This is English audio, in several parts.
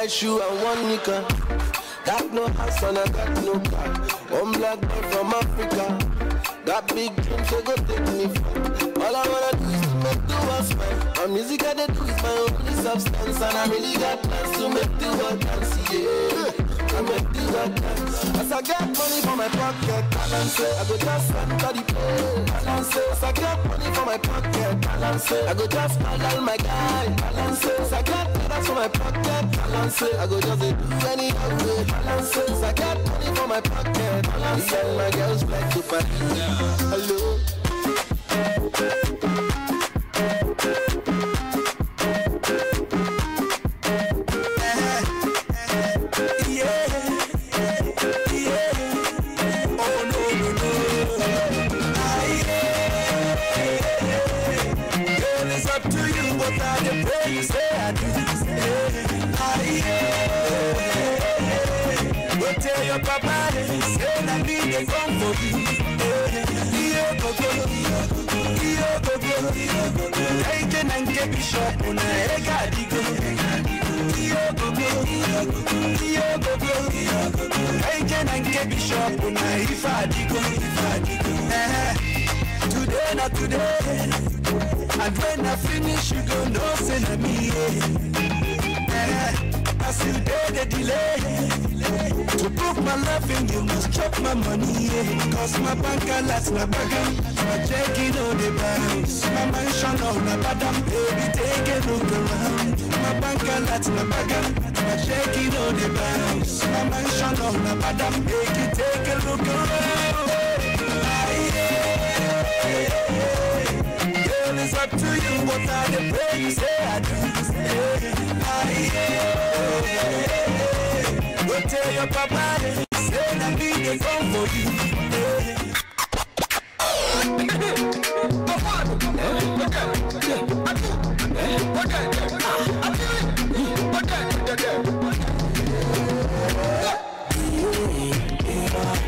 white shoe and one nika. Got no house and I got no car. One black boy from Africa. Got big dreams, so go take me far. All I wanna do is to make the world smile. My music I do is my only substance, and I really got plans to make the world dance. Yeah. I make the world dance. As I get money from my pocket, balance it. I go just enter the play. Balance it. As I get money from my pocket, balance it. I go just all my guy. Balance it. As I get dollars from my pocket, balance it. I go just do any way. Balance it. I get money from my pocket, balance it. My girls like to party. Hello. Tell your papa, say for you. Eh, Today na today, and when I finish you go know say na me. Eh, As you dey the delay To prove my loving you must chop my money yeah. Cause my bank alerts na bagam My checking on the bounce My mansion on the bottom Baby take a look around. My bank alerts na bagam My checking on the bounce My mansion on the bottom Baby take a look around. Girl, it's up to you what I the pray say I do Aye, yeah. Go tell your papa come for you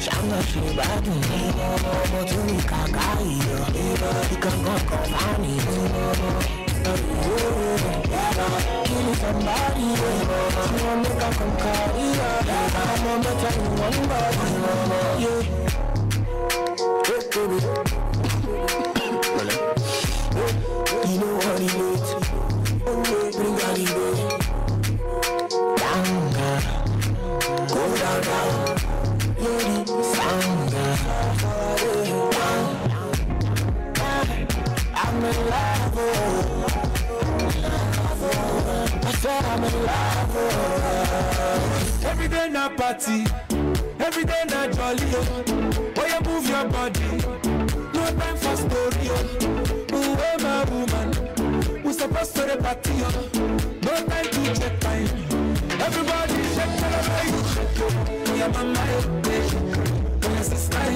Ṣáná ṣe máa ní Kí ni somebody tí wọ́n mú kankan kárí said. Every day na party, every day na jolly oh. Boy you move your body, no time for story oh. Ooh, oh my woman, we supposed to the party oh. No time to check time. Everybody shake it, right? Shake it, oh yeah mama oh, eh. oh yeah sister oh,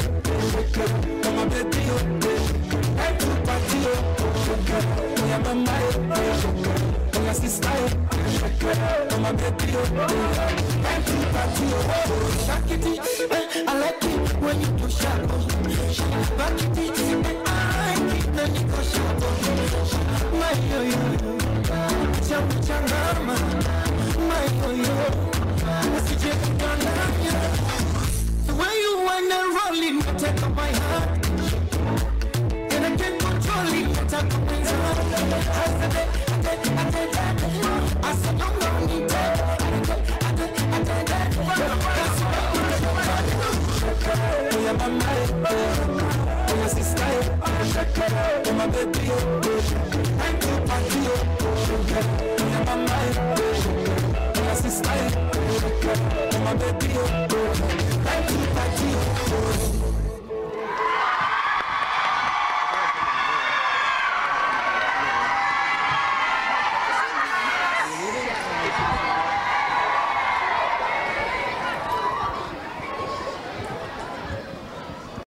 shake it, oh my baby oh, eh. Time to party oh, shake it, oh yeah mama eh. yeah sister shake it, oh my baby oh, it, Eh, I like it when you push up. it, I like it when you push up. My yo yo, chang changama. My yo yo, usije kudanganya. The way you wanna roll it, you take up my heart. And I can't control it, you take up my heart. I said it, I did, I did that. I said no, no, you did. I my baby to party oh, oh yeah mama oh, oh yeah sister oh my baby